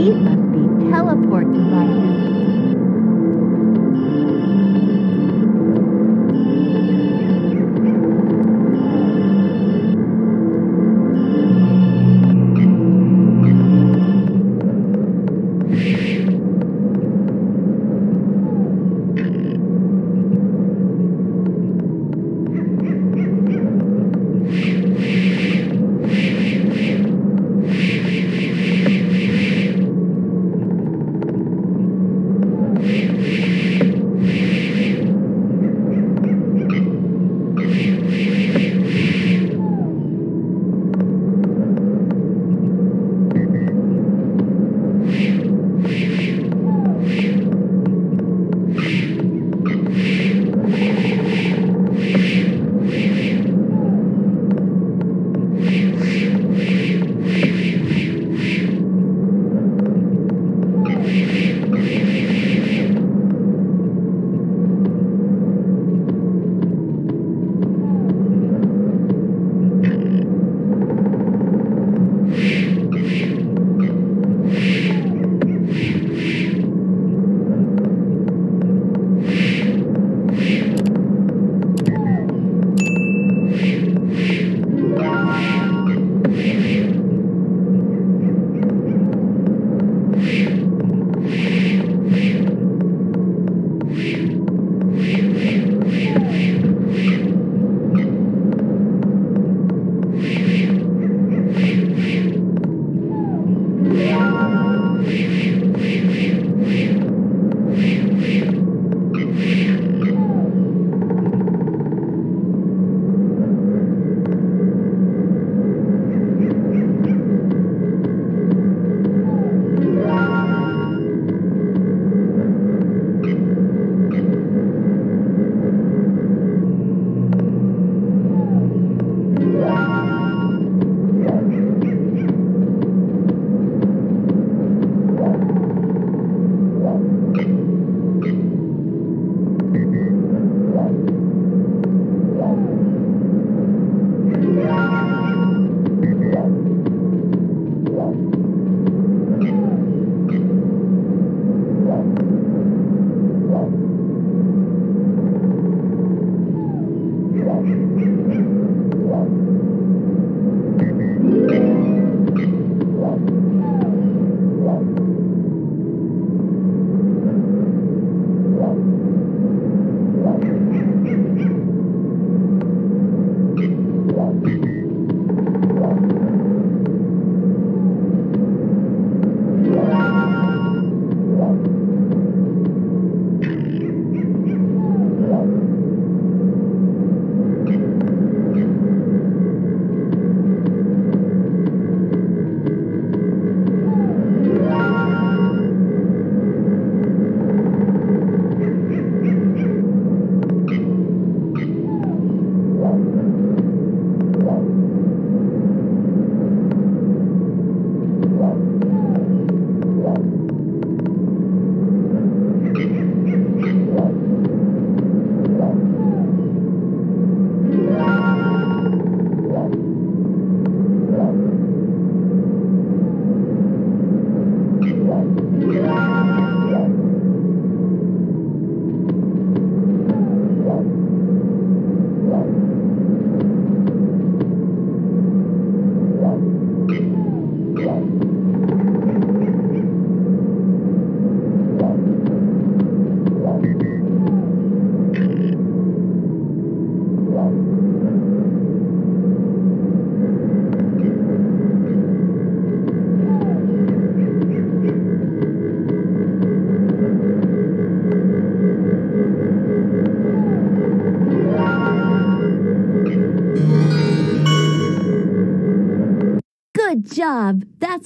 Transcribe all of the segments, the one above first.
Sleep, be teleported by him.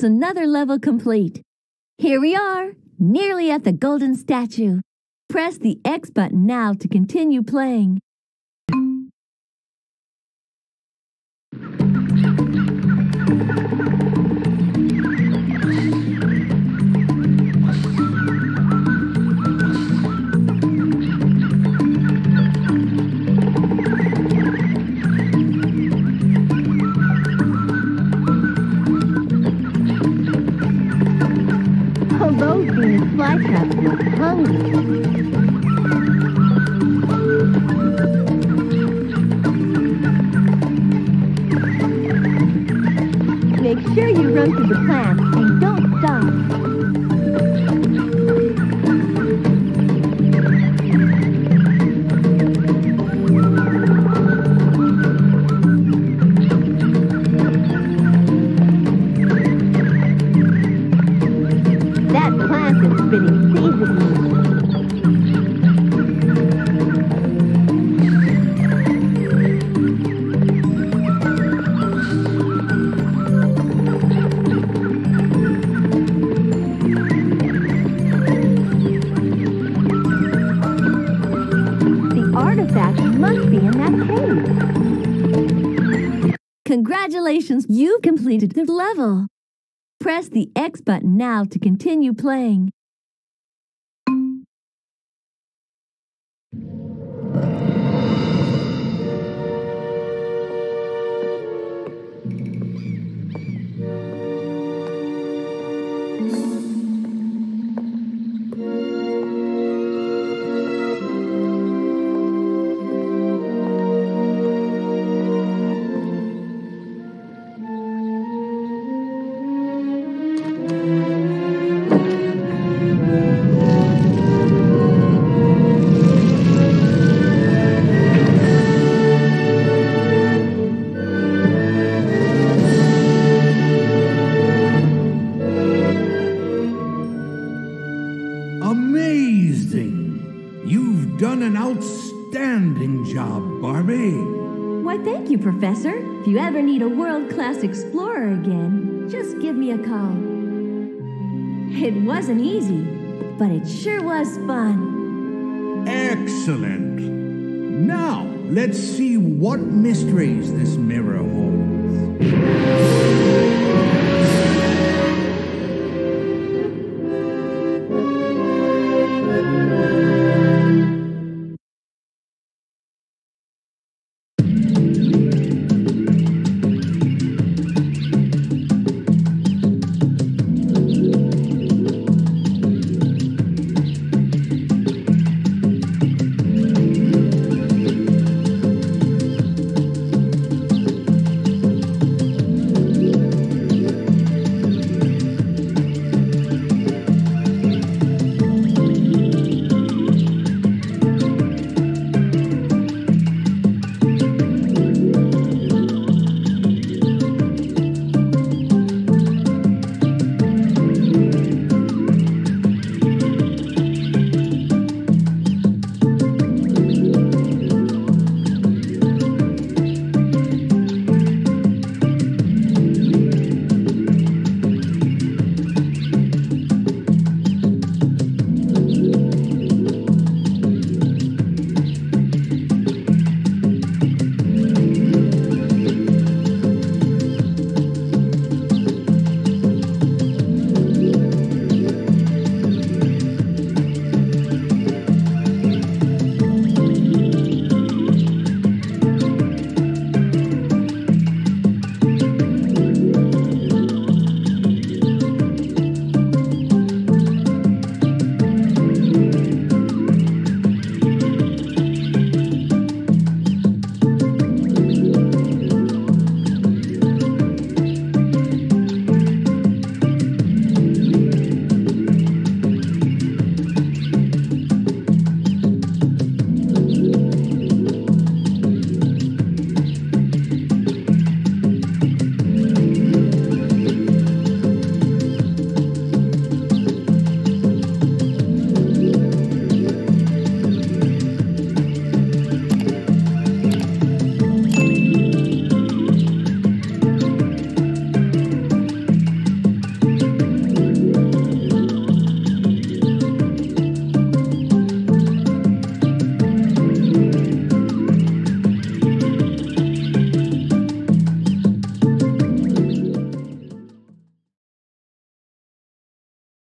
Another level complete. Here we are, nearly at the golden statue. Press the X button now to continue playing. Make sure you run through the plants and don't stop. Congratulations, you completed the level. Press the X button now to continue playing. Why, thank you, Professor. If you ever need a world class explorer again, just give me a call. It wasn't easy, but it sure was fun. Excellent. Now, let's see what mysteries this mirror holds.